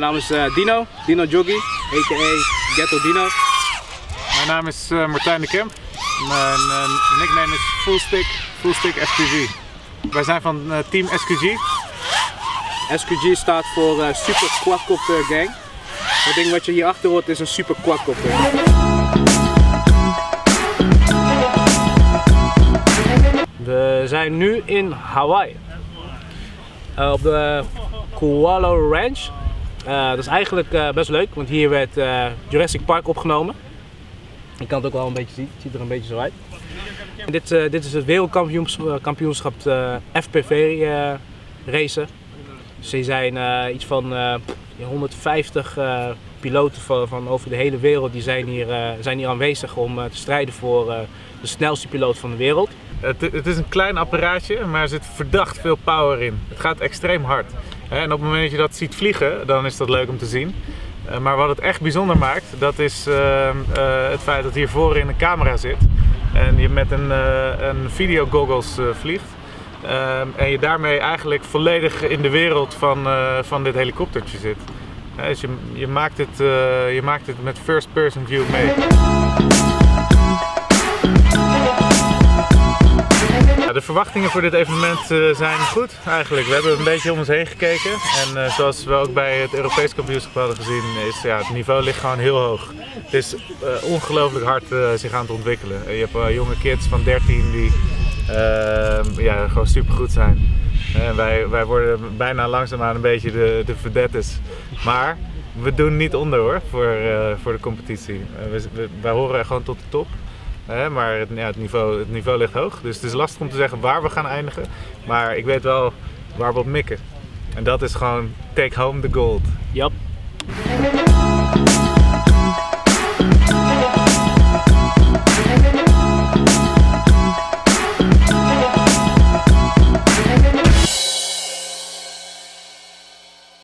Mijn naam is uh, Dino, Dino Joggy, a.k.a. Ghetto Dino. Mijn naam is uh, Martijn de Kemp. Mijn uh, nickname is Fullstick, Fullstick SQG. Wij zijn van team SQG. SQG staat voor Super Quadcopter Gang. Het ding wat je hier achter hoort is een Super Quadcopter. Zijn nu in Hawaii. op de Kualo Ranch. Uh, dat is eigenlijk uh, best leuk, want hier werd Jurassic Park opgenomen. Je kan het ook wel een beetje zien, het ziet er een beetje zo uit. Dit, dit is het wereldkampioenschap FPV racen. Dus er zijn iets van 150 piloten van, van, over de hele wereld die zijn hier, zijn hier aanwezig om te strijden voor de snelste piloot van de wereld. Het, het is een klein apparaatje, maar er zit verdacht veel power in. Het gaat extreem hard. En op het moment dat je dat ziet vliegen, dan is dat leuk om te zien. Eh, maar wat het echt bijzonder maakt, dat is uh, uh, het feit dat hier voorin een camera zit. En je met een, een video goggles vliegt. Ehm, en je daarmee eigenlijk volledig in de wereld van, van dit helikoptertje zit. dus je, je, maakt het, je maakt het met first person view mee. De verwachtingen voor dit evenement uh, zijn goed eigenlijk. We hebben een beetje om ons heen gekeken. En uh, zoals we ook bij het Europees kampioenschap hadden gezien, is ja, het niveau ligt gewoon heel hoog. Het is uh, ongelooflijk hard zich aan het ontwikkelen. je hebt jonge kids van 13 die ehm, ja, gewoon super goed zijn. Wij, wij worden bijna langzaamaan een beetje de, de vedettes. Maar we doen niet onder hoor, voor, voor de competitie. we, we, wij horen gewoon tot de top maar het, ja, het, niveau, het niveau ligt hoog. Dus het is lastig om te zeggen waar we gaan eindigen. Maar ik weet wel waar we op mikken. En dat is gewoon take home the gold. Yep.